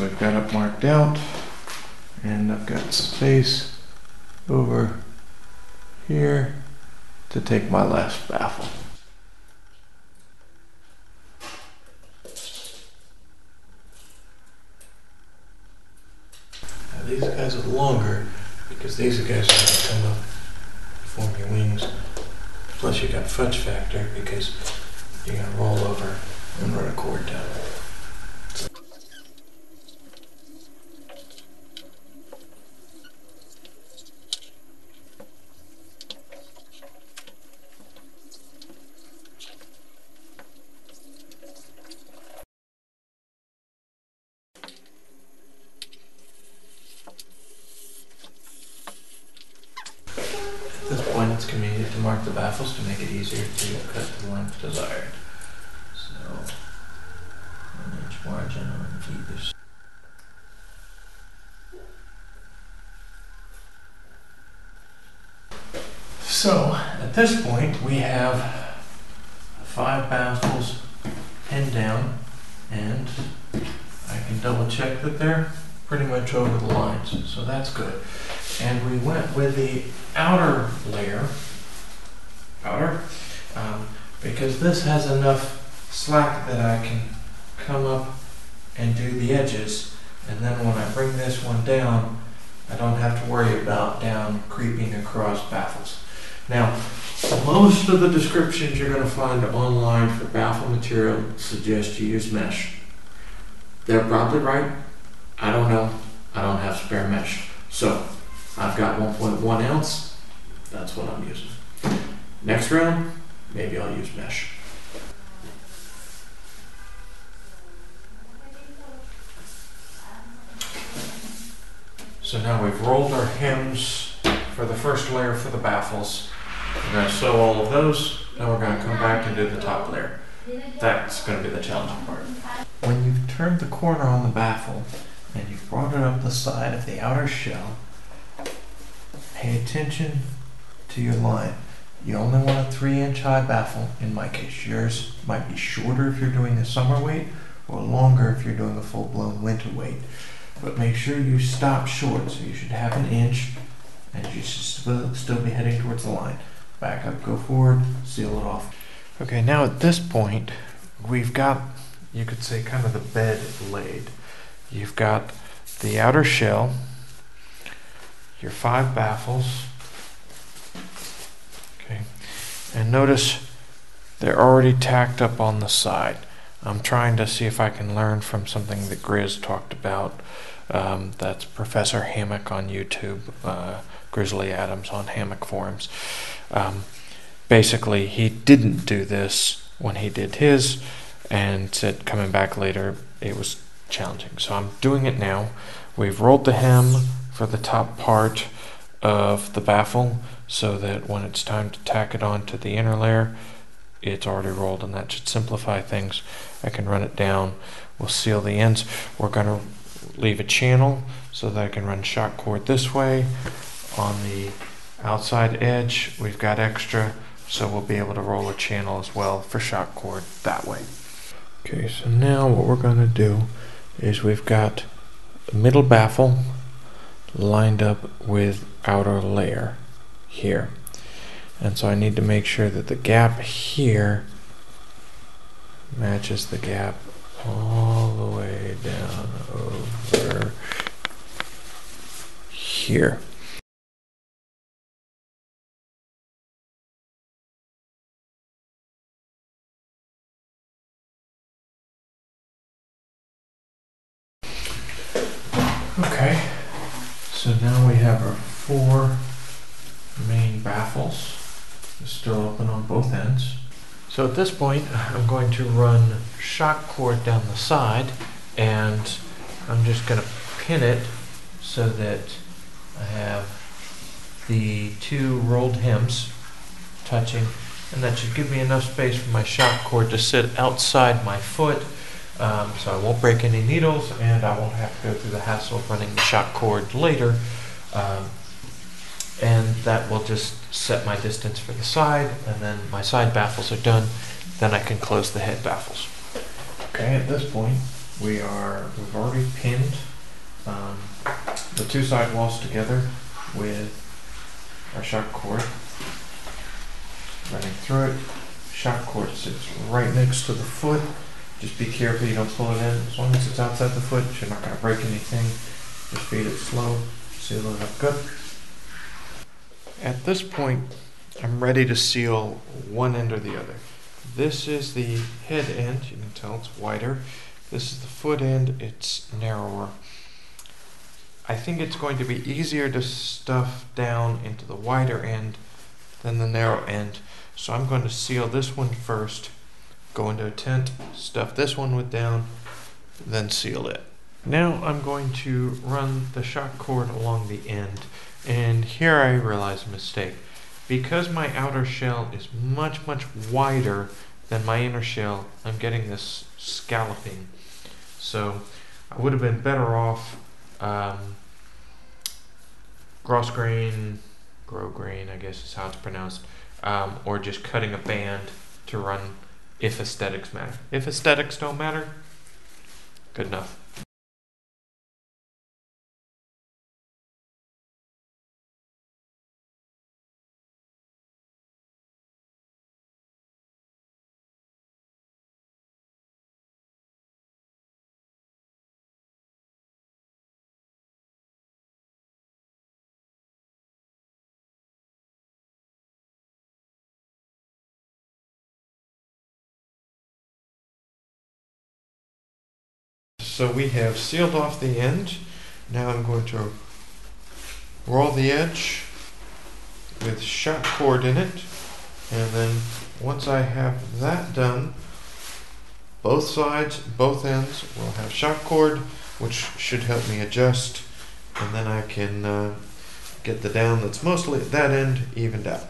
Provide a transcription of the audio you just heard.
So I've got it marked out and I've got space over here to take my last baffle. Now these guys are longer because these guys are going to come up form your wings. Plus you got fudge factor because you're going to roll over and run a cord down. At it's convenient to mark the baffles to make it easier to cut the length desired. So, an inch margin on either side. So, at this point, we have five baffles pinned down, and I can double check that they're pretty much over the lines, so that's good. And we went with the outer layer, outer, um, because this has enough slack that I can come up and do the edges, and then when I bring this one down, I don't have to worry about down creeping across baffles. Now, most of the descriptions you're going to find online for baffle material suggest you use mesh. They're probably right. I don't know. I don't have spare mesh. So, I've got 1.1 ounce. That's what I'm using. Next round, maybe I'll use mesh. So now we've rolled our hems for the first layer for the baffles. We're going to sew all of those. Then we're going to come back and do the top layer. That's going to be the challenging part. When you've turned the corner on the baffle and you've brought it up the side of the outer shell, pay attention to your line. You only want a three inch high baffle. In my case, yours might be shorter if you're doing a summer weight or longer if you're doing a full blown winter weight. But make sure you stop short. So you should have an inch and you should still, still be heading towards the line. Back up, go forward, seal it off. Okay, now at this point, we've got, you could say, kind of the bed laid. You've got the outer shell, your five baffles. Okay, and notice they're already tacked up on the side. I'm trying to see if I can learn from something that Grizz talked about. Um, that's Professor Hammock on YouTube, uh, Grizzly Adams on Hammock Forums. Um, basically, he didn't do this when he did his, and said coming back later it was challenging. So I'm doing it now. We've rolled the hem for the top part of the baffle so that when it's time to tack it on to the inner layer, it's already rolled and that should simplify things. I can run it down. We'll seal the ends. We're going to leave a channel so that I can run shock cord this way. On the outside edge, we've got extra, so we'll be able to roll a channel as well for shock cord that way. Okay, so now what we're going to do is we've got middle baffle lined up with outer layer here. And so I need to make sure that the gap here matches the gap all the way down over here. Okay, so now we have our four main baffles. Still open on both ends. So at this point, I'm going to run shock cord down the side and I'm just going to pin it so that I have the two rolled hems touching and that should give me enough space for my shock cord to sit outside my foot um, so I won't break any needles and I won't have to go through the hassle of running the shock cord later. Um, and that will just set my distance for the side and then my side baffles are done then I can close the head baffles okay at this point we are we've already pinned um, the two side walls together with our shock cord running through it. Shock cord sits right next to the foot. Just be careful you don't pull it in. As long as it's outside the foot, you're not going to break anything. Just feed it slow, seal it up good. At this point, I'm ready to seal one end or the other. This is the head end, you can tell it's wider. This is the foot end, it's narrower. I think it's going to be easier to stuff down into the wider end than the narrow end. So I'm going to seal this one first, go into a tent, stuff this one with down, then seal it. Now I'm going to run the shock cord along the end. And here I realize a mistake. Because my outer shell is much, much wider than my inner shell, I'm getting this scalloping. So I would have been better off um, gross grain, grow grain, I guess is how it's pronounced, um, or just cutting a band to run if aesthetics matter. If aesthetics don't matter, good enough. So we have sealed off the end. Now I'm going to roll the edge with shock cord in it. And then once I have that done, both sides, both ends will have shock cord, which should help me adjust. And then I can uh, get the down that's mostly at that end evened out.